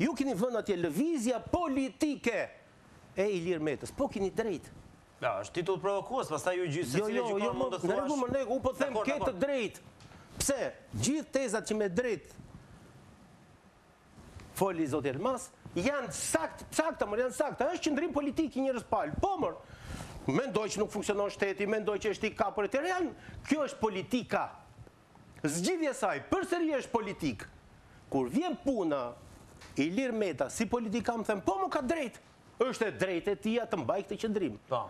Ju keni vënë atje lëvizja politike e Ilir Metës. Po keni të drejtë. Ja, është titull provokues, pastaj ju gjithsecili e gjykon mund të thuash... Jo, jo, në rregull, në rregull, unë po them ke të drejtë. Pse, gjithë tezat që me të drejtë foli Zoti Elmaz, janë të sakta, të sakta, mor janë të sakta, është qëndrim politikë i njërës palë, po mor, mendoj që nuk funksionon shteti, mendoj që është i kapur e të tjera, kjo është politika, Zgjidhja e saj përsëri është politike. Kur vjen puna Ilir Meta si politikan them po mor ka të drejtë është e drejtë e tija të mbajë këtë qëndrim. Po.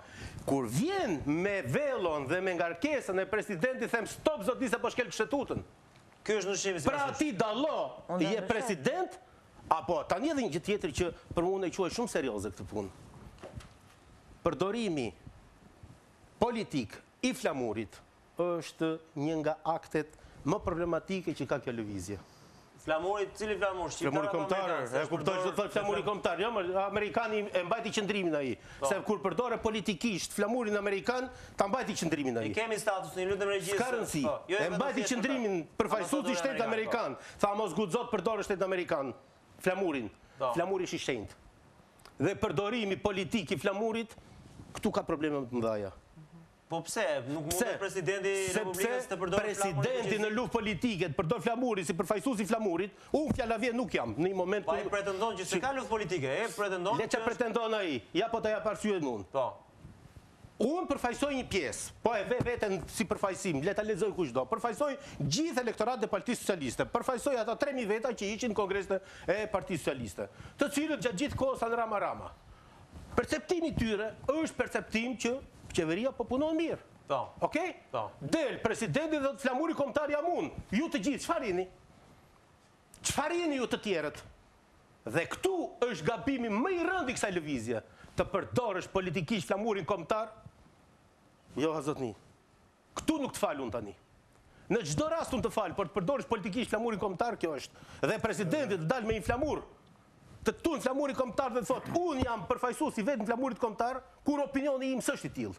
Kur vjen me vellon dhe me ngarkesën e presidentit, them stop zoti se po shkel kushtetutën. Ky është ndryshimi si Pra ti dallo, je president, apo tani edhe një gjë tjetër që për mua unë e quaj shumë serioze këtë punë. Përdorimi politik i flamurit Është një nga aktet më problematike që ka kjo lëvizje. Flamuri, cili flamur, shqiptar apo amerikan? Flamuri kombëtar, e kuptoj ç'do të thotë flamuri kombëtar, jo mor amerikani e mbajti qëndrimin ai, po. se kur përdore politikisht flamurin amerikan, ta mbajti qëndrimin ai. E kemi statusin i lutem regjisë. S'ka rëndësi. Po, jo, e mbajti qëndrimin përfaqësuesi i shtetit amerikan. Po. Tha mos guxo të përdorësh shtetin amerikan flamurin. Po. Flamuri është i shenjtë. Dhe përdorimi politik i flamurit këtu ka probleme më të mëdhaja. Po pse, nuk mundet presidenti i Republikës të përdorë flamurin? Sepse presidenti në luftë politike të përdorë flamurin si përfaqësues i flamurit, unë fjala vjen nuk jam në një moment... Po ai pretendon që s'e ka luftë politike, ai pretendon që... Lëre ç'pretendon ai, ja po ta jap arsyen unë. Po. Unë përfaqësoj një pjesë, po e vë veten si përfaqësim, le ta lexojë kushdo, përfaqësoj gjithë elektoratin e Partisë Socialiste, përfaqësoj ata 3.000 veta që ishin në kongresin e Partisë Socialiste, të cilët gjatë gjithë kohës thanë Rama Rama. Perceptimi i tyre është perceptim që qeveria po punon mirë. Po. Okej? Okay? Po. Del presidenti dhe thotë flamuri kombëtar jam unë. Ju të gjithë çfarë jeni? Çfarë jeni ju të tjerët? Dhe këtu është gabimi më i rëndë i kësaj lëvizje, të përdorësh politikisht flamurin kombëtar? Jo, ore zotni. Këtu nuk të fal unë tani. Në çdo rast unë të fal, por të përdorësh politikisht flamurin kombëtar, kjo është. Dhe presidenti të dalë me një flamur, të tundë flamurin kombëtar dhe të thotë, unë jam përfaqësuesi i vetëm i flamurit kombëtar, kur opinioni im s'është i tillë.